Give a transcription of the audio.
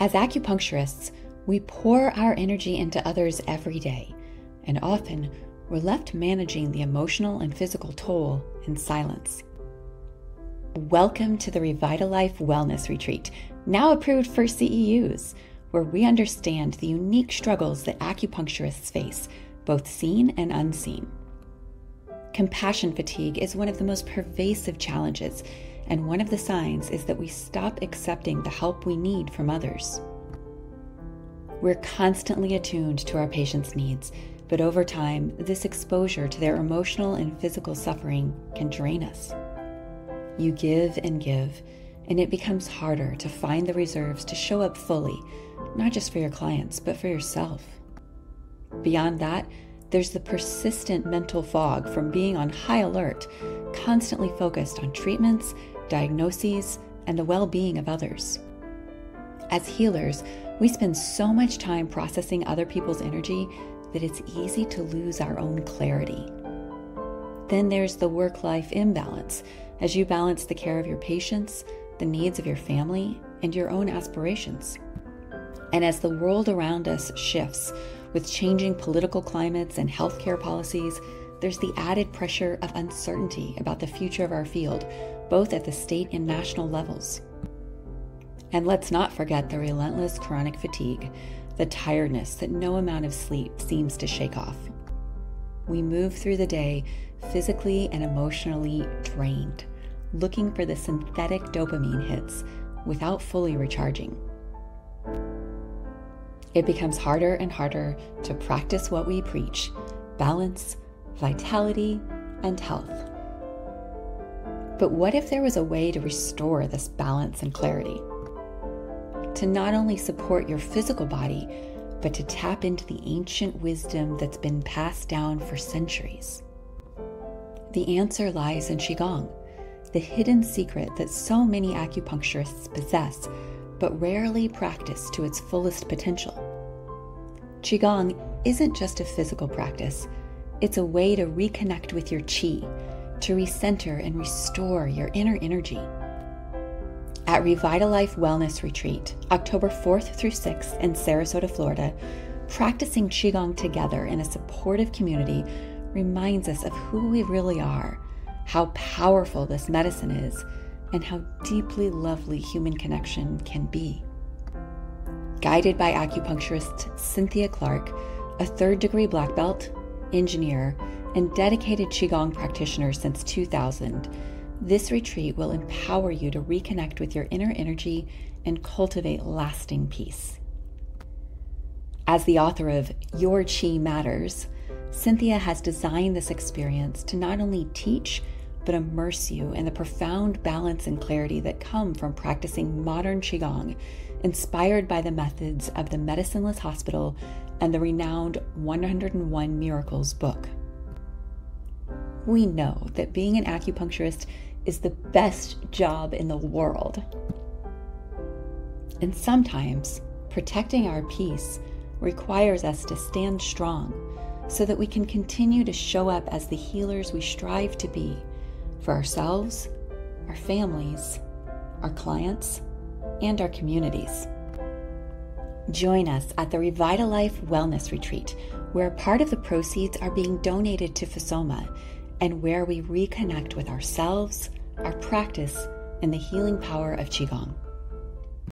As acupuncturists, we pour our energy into others every day, and often we're left managing the emotional and physical toll in silence. Welcome to the Revitalife Wellness Retreat, now approved for CEUs, where we understand the unique struggles that acupuncturists face, both seen and unseen. Compassion fatigue is one of the most pervasive challenges, and one of the signs is that we stop accepting the help we need from others. We're constantly attuned to our patients' needs, but over time, this exposure to their emotional and physical suffering can drain us. You give and give, and it becomes harder to find the reserves to show up fully, not just for your clients, but for yourself. Beyond that, there's the persistent mental fog from being on high alert, constantly focused on treatments, diagnoses, and the well being of others. As healers, we spend so much time processing other people's energy that it's easy to lose our own clarity. Then there's the work life imbalance as you balance the care of your patients, the needs of your family, and your own aspirations. And as the world around us shifts with changing political climates and healthcare policies, there's the added pressure of uncertainty about the future of our field, both at the state and national levels. And let's not forget the relentless chronic fatigue, the tiredness that no amount of sleep seems to shake off. We move through the day physically and emotionally drained, looking for the synthetic dopamine hits without fully recharging. It becomes harder and harder to practice what we preach balance, vitality, and health. But what if there was a way to restore this balance and clarity? To not only support your physical body, but to tap into the ancient wisdom that's been passed down for centuries. The answer lies in Qigong, the hidden secret that so many acupuncturists possess but rarely practice to its fullest potential. Qigong isn't just a physical practice, it's a way to reconnect with your qi, to recenter and restore your inner energy. At Revitalife Wellness Retreat, October 4th through 6th in Sarasota, Florida, practicing Qigong together in a supportive community reminds us of who we really are, how powerful this medicine is, and how deeply lovely human connection can be. Guided by acupuncturist Cynthia Clark, a third degree black belt, engineer, and dedicated Qigong practitioner since 2000, this retreat will empower you to reconnect with your inner energy and cultivate lasting peace. As the author of Your Qi Matters, Cynthia has designed this experience to not only teach, but immerse you in the profound balance and clarity that come from practicing modern Qigong, inspired by the methods of the Medicineless Hospital and the renowned 101 Miracles book. We know that being an acupuncturist is the best job in the world. And sometimes protecting our peace requires us to stand strong so that we can continue to show up as the healers we strive to be for ourselves, our families, our clients, and our communities. Join us at the Revitalife Wellness Retreat, where part of the proceeds are being donated to FASOMA and where we reconnect with ourselves, our practice, and the healing power of Qigong.